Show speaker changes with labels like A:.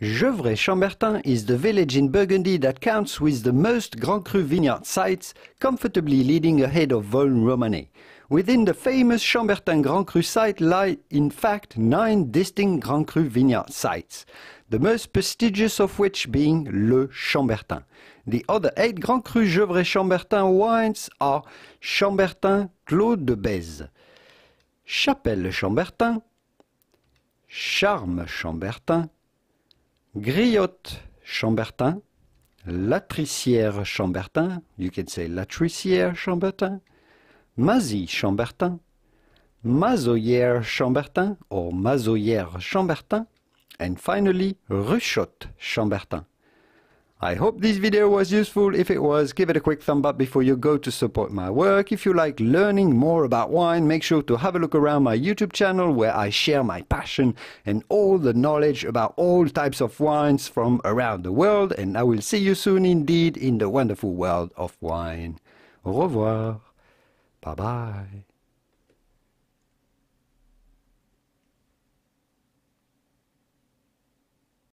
A: Gevrey-Chambertin is the village in Burgundy that counts with the most Grand Cru vineyard sites, comfortably leading ahead of Volne-Romanée. Within the famous Chambertin Grand Cru site lie in fact nine distinct Grand Cru vineyard sites, the most prestigious of which being Le Chambertin. The other eight Grand Cru Gevrey-Chambertin wines are Chambertin Claude de Bèze, Chapelle Chambertin, Charme Chambertin, Griotte Chambertin, Latricière Chambertin, you can say Latricière Chambertin, Mazie Chambertin, Mazoyère Chambertin or Mazoyère Chambertin, and finally Ruchotte Chambertin. I hope this video was useful. If it was, give it a quick thumb up before you go to support my work. If you like learning more about wine, make sure to have a look around my YouTube channel where I share my passion and all the knowledge about all types of wines from around the world. And I will see you soon indeed in the wonderful world of wine. Au revoir. Bye bye.